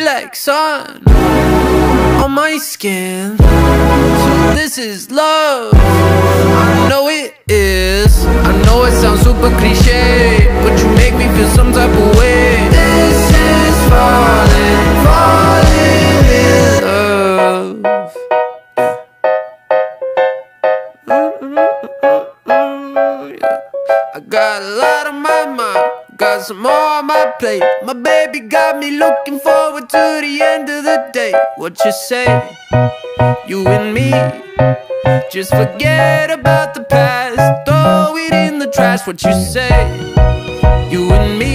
like sun on my skin. This is love. I know it is. I know it sounds super cliche, but you make me feel some type of way. This is falling, falling in love. I got a lot on my mind, got some more on my plate. My baby got me looking forward to the end of the day. What you say? You and me, just forget about the past, throw it in the trash. What you say? You and me.